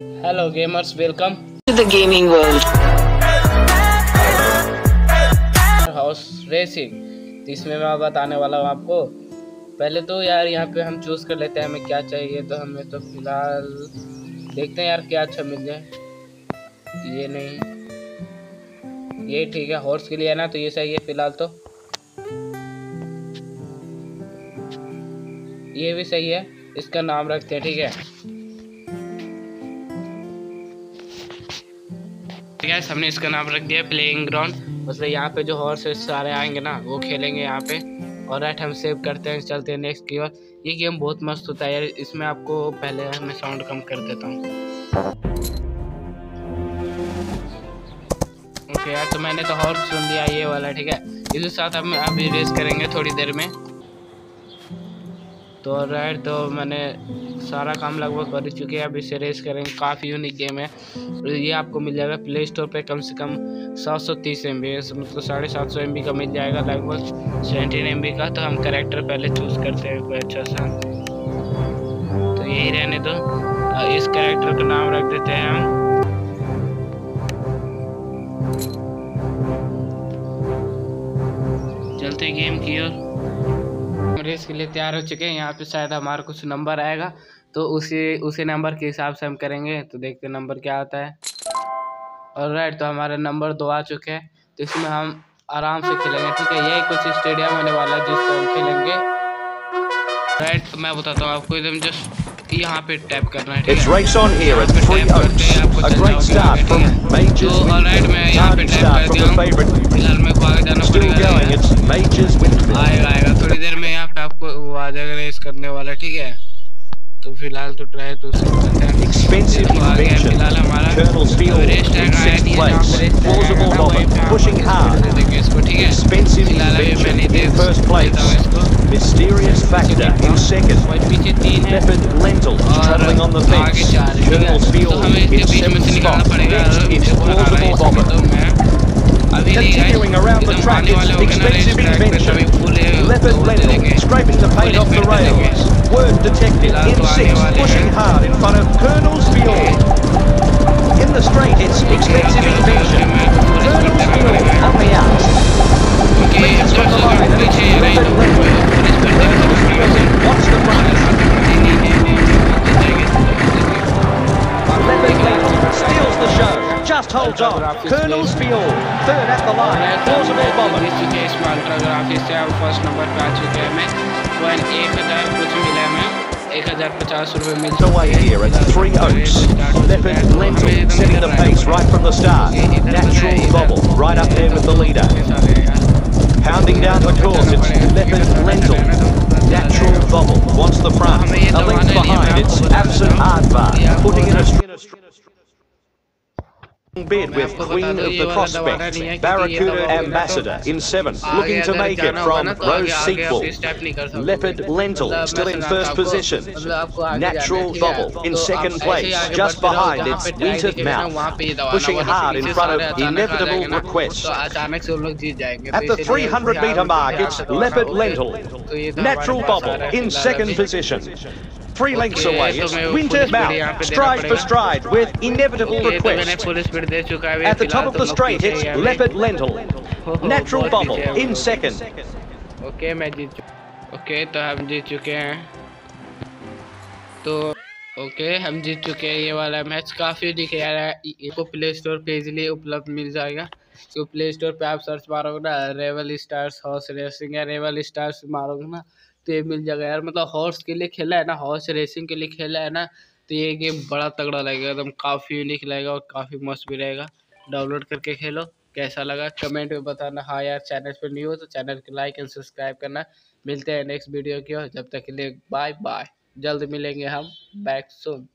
Hello gamers, welcome. To the gaming world. House racing इसमें मैं बताने वाला हूँ आपको। पहले तो यार यहाँ पे हम चूज़ कर लेते हैं हमें क्या चाहिए तो हमें तो फ़िलहाल देखते हैं यार क्या अच्छा मिल जाए। ये नहीं। ये ठीक है हॉर्स के लिए है ना तो ये सही है फ़िलहाल तो। ये भी सही है इसका नाम रखते हैं ठीक है। है हमने इसका नाम रख दिया प्लेइंग ग्राउंड मतलब यहाँ पे जो हॉर्स सारे आएँगे ना, वो खेलेंगे यहाँ पे। और राइट हम सेव करते हैं, चलते हैं नेक्स्ट की ओर। ये गेम बहुत मस्त होता है यार, इसमें आपको पहले मैं साउंड कम कर देता हूँ। ओके यार तो मैंने तो हॉर्स सुन लिया, ये वाला, ठीक है। इसके साथ हम अभी रेस करेंगे थोड़ी देर में। तो राइट तो मैंने सारा काम लगभग कर चुके हैं। अब इसे रेस करेंगे। काफ़ी यूनिक गेम है। तो ये आपको मिल जाएगा प्ले स्टोर पे कम से कम सात सौ तीस एम बी मतलब साढ़े सात सौ एम बी का मिल जाएगा लगभग सेवेंटीन एम बी का। तो हम करेक्टर पहले चूज़ करते हैं कोई अच्छा सा। तो यही रहने दो। तो इस करेक्टर का नाम रख देते हैं हम। चलते गेम की ओर। रेस के लिए तैयार हो चुके हैं। यहाँ पे शायद हमारा कुछ नंबर आएगा तो उसी उसी नंबर के हिसाब से हम करेंगे तो देखते हैं नंबर क्या आता है। और राइट तो हमारे नंबर दो आ चुके हैं तो इसमें हम आराम से खेलेंगे ठीक है? यही कुछ स्टेडियम होने वाला है जिसको हम खेलेंगे। राइट तो मैं बताता हूँ आपको एकदम जस्ट यहाँ पे टैप करना है ठीक. A great start from Majors Windfield. start from the favourite. फ़िलहाल मेरे को आगे जाना Still आपको वो आ जाएगा रेस करने वाला ठीक है तो फिलहाल तो ट्राई तो Expensive invention. फिलहाल हमारा Colonel's Field race in tag आया sixth नहीं है जहाँ पे place. रेस टैग Plausible आएगा ना वहीं Robert पे हम pushing hard. दे देंगे इसको ठीक है Expensive फिलहाल अभी मैं नहीं invention दे in first देता हूँ place. इसको Mysterious Factor in second. और पीछे तीन है Leopard Lentils और travelling on the आगे fence. चार है, ठीक है? Colonel's तो Field हमें in इसके बीच में से seventh निकालना spot. पड़ेगा Next is देखो हरा Plausible इसमें Robert. तो मैं अभी नहीं guys, Continuing around the एकदम track, आने वाले it's हो गए ना expensive race track पे, invention. तभी फुल ये Leopard वो दे देंगे। Lentil scraping the 6 pushing hard in front of Colonel's Fiord. In the straight, it's expensive invasion. Colonel's Fiord on the out. Please from the line and it's delivered well. Colonel's Fiord, watch the right. Leopard Lady steals the show, just holds on. Colonel's Fiord, third at the line, plausible bomber. This is first number 12 game, 1 8 the 2 11 away here it's Three Oaks. Leopard Lentil setting the pace right from the start. Natural bobble right up there with the leader. Pounding down the course, it's Leopard Lentil. Natural bobble wants the front. A length behind, it's Absent Ardvar, putting in a bid with Queen of the Prospect, Barracuda Ambassador in seventh, looking to make it from Rose Sequel. Leopard Lentil still in first position. Natural Bobble in second place, just behind its Wintered Mouth, pushing hard in front of Inevitable Request. At the 300 metre mark, it's Leopard Lentil. Natural Bobble in second position. Three lengths away, it's Wintered Mouth, stride for stride with Inevitable Request. At the top of the straight, it's Leopard Lentil. Natural Bobble in second. Okay मैं जीत okay तो हम जीत चुके हैं तो okay हम जीत चुके हैं ये वाला मैच काफ़ी दिखे यार इसको प्ले स्टोर पे इजीली उपलब्ध मिल जाएगा तो प्ले स्टोर पे आप सर्च मारोगे ना रेवल स्टार्स हॉर्स रेसिंग या रेवल स्टार्स मारोगे ना ये मिल जाएगा यार। मतलब हॉर्स के लिए खेला है ना हॉर्स रेसिंग के लिए खेला है ना तो ये गेम बड़ा तगड़ा लगेगा, एकदम काफ़ी यूनिक लगेगा और काफ़ी मस्त भी रहेगा। डाउनलोड करके खेलो, कैसा लगा कमेंट में बताना। हाँ यार चैनल पर न्यू हो तो चैनल को लाइक एंड सब्सक्राइब करना। मिलते हैं नेक्स्ट वीडियो की और जब तक के लिए बाय बाय जल्द मिलेंगे हम बैक सुन